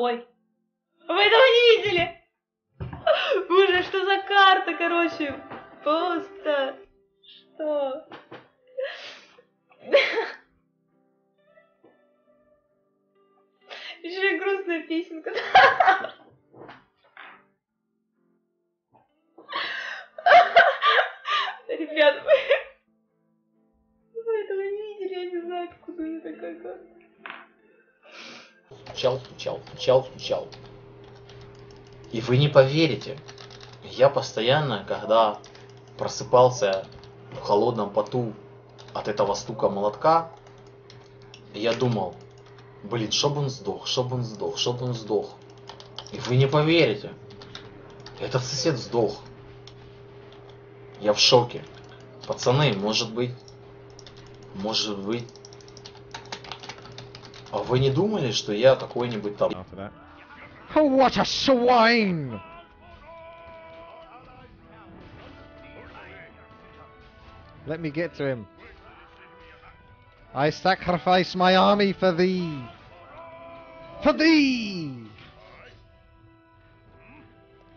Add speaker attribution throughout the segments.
Speaker 1: Ой. Вы этого не видели? Боже, что за карта, короче? Просто... Что? Еще и грустная песенка. Ребят, вы... Вы этого не видели, я не знаю, откуда у меня такая карта.
Speaker 2: Стучал, стучал, стучал, стучал. И вы не поверите, я постоянно, когда просыпался в холодном поту от этого стука молотка, я думал, блин, чтоб он сдох, чтоб он сдох, чтоб он сдох. И вы не поверите, этот сосед сдох. Я в шоке. Пацаны, может быть, может быть, а вы не думали, что я какой-нибудь там
Speaker 3: After that. Oh, what a swine! Let me get to him. I sacrifice my army for thee. For thee!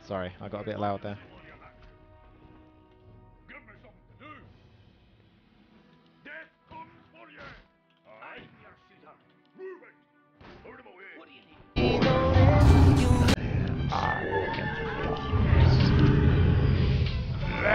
Speaker 3: Sorry, I got a bit loud there.